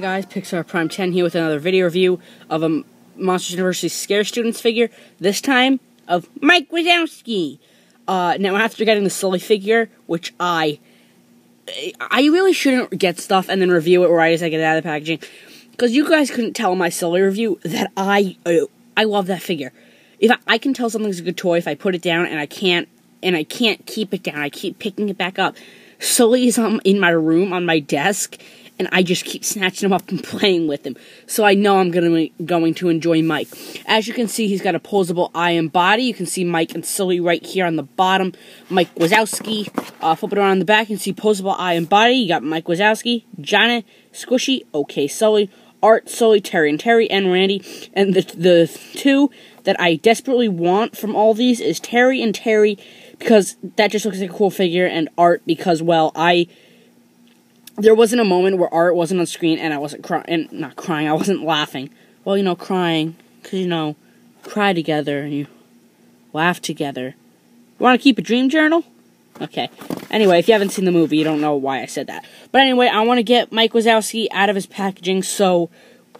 guys, Pixar Prime 10 here with another video review of a Monsters University Scare Students figure, this time of Mike Wazowski. Uh, now after getting the Sulley figure, which I, I really shouldn't get stuff and then review it right as I get it out of the packaging, because you guys couldn't tell in my Sulley review that I, uh, I love that figure. If I, I can tell something's a good toy if I put it down and I can't, and I can't keep it down, I keep picking it back up. Sulley is on, in my room on my desk, and I just keep snatching him up and playing with him. So I know I'm gonna going to enjoy Mike. As you can see, he's got a posable eye and body. You can see Mike and Sulley right here on the bottom. Mike Wazowski. Uh, flip it around the back, can see posable eye and body. You got Mike Wazowski, Johnny, Squishy, OK Sulley, Art, Sulley, Terry and Terry, and Randy. And the the two that I desperately want from all these is Terry and Terry because that just looks like a cool figure, and Art because well I there wasn't a moment where art wasn't on screen and I wasn't crying, not crying, I wasn't laughing. Well, you know, crying, because, you know, cry together and you laugh together. You want to keep a dream journal? Okay. Anyway, if you haven't seen the movie, you don't know why I said that. But anyway, I want to get Mike Wazowski out of his packaging so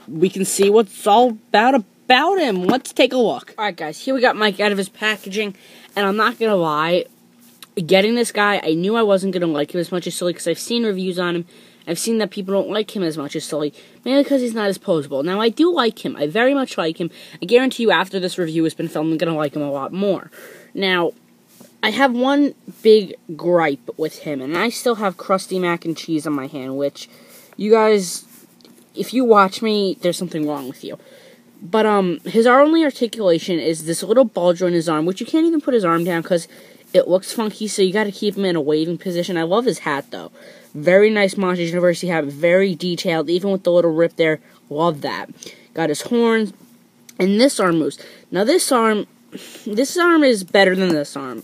we can see what's all about about him. Let's take a look. Alright, guys, here we got Mike out of his packaging, and I'm not gonna lie, getting this guy, I knew I wasn't going to like him as much as Sulley because I've seen reviews on him. I've seen that people don't like him as much as Sulley, mainly because he's not as posable. Now, I do like him. I very much like him. I guarantee you, after this review has been filmed, I'm going to like him a lot more. Now, I have one big gripe with him, and I still have crusty mac and cheese on my hand, which, you guys, if you watch me, there's something wrong with you. But, um, his only articulation is this little bulge on his arm, which you can't even put his arm down because it looks funky, so you got to keep him in a waving position. I love his hat, though. Very nice Monsters University hat, very detailed, even with the little rip there. Love that. Got his horns, and this arm moves. Now, this arm, this arm is better than this arm.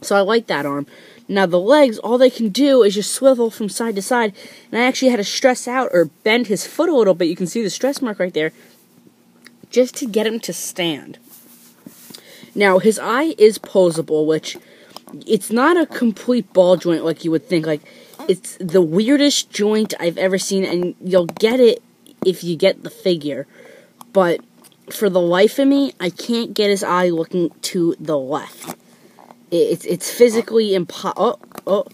So I like that arm. Now, the legs, all they can do is just swivel from side to side. And I actually had to stress out or bend his foot a little bit. You can see the stress mark right there. Just to get him to stand. Now, his eye is posable, which it's not a complete ball joint like you would think. Like, it's the weirdest joint I've ever seen, and you'll get it if you get the figure. But for the life of me, I can't get his eye looking to the left. It's it's physically impossible. Oh,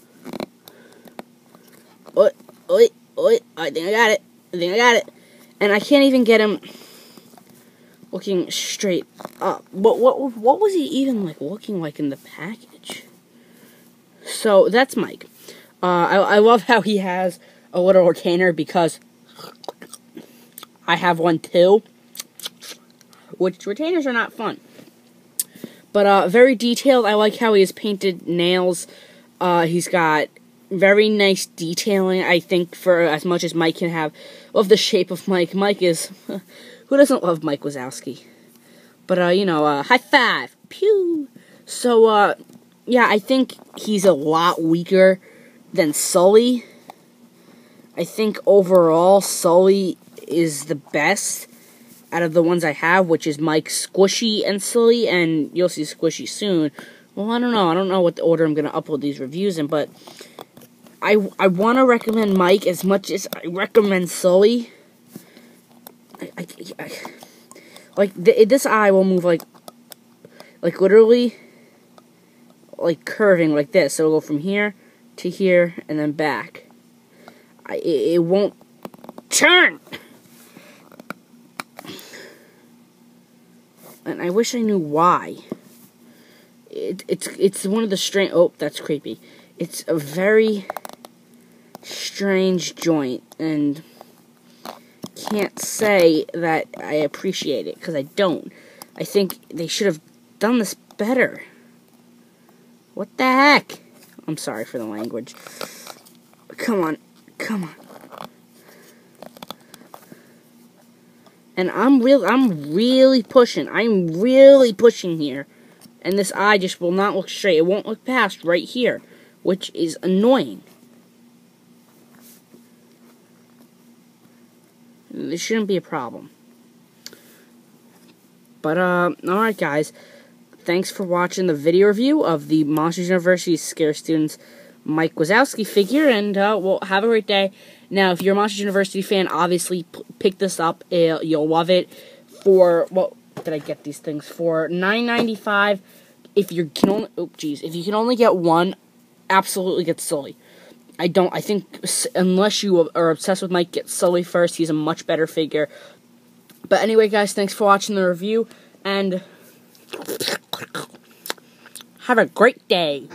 oh, oh, oh, I think I got it. I think I got it. And I can't even get him looking straight up. But what what was he even like looking like in the package? So that's Mike. Uh, I I love how he has a little retainer because I have one too. Which retainers are not fun. But uh, very detailed. I like how he has painted nails. Uh, he's got very nice detailing, I think, for as much as Mike can have. Of the shape of Mike. Mike is Who doesn't love Mike Wazowski? But, uh, you know, uh, high five. Pew! So, uh, yeah, I think he's a lot weaker than Sulley. I think overall, Sulley is the best out of the ones I have, which is Mike Squishy and Sulley, and you'll see Squishy soon. Well, I don't know. I don't know what the order I'm going to upload these reviews in, but I, I want to recommend Mike as much as I recommend Sulley. I, I, like th this eye will move like, like literally, like curving like this. So it'll go from here to here and then back. I, it, it won't turn. And I wish I knew why. It, it's it's one of the strange. Oh, that's creepy. It's a very strange joint and can't say that I appreciate it, because I don't. I think they should have done this better. What the heck? I'm sorry for the language. Come on. Come on. And I'm real I'm really pushing. I'm really pushing here. And this eye just will not look straight. It won't look past right here, which is annoying. This shouldn't be a problem. But, uh, alright guys. Thanks for watching the video review of the Monsters University Scare Students Mike Wazowski figure, and, uh, well, have a great day, Now, if you're a Monsters University fan, obviously pick this up. Uh, you'll love it. For what did I get these things for? Nine ninety five. If you can only, oh geez, if you can only get one, absolutely get Sulley. I don't. I think unless you are obsessed with Mike, get Sulley first. He's a much better figure. But anyway, guys, thanks for watching the review and have a great day.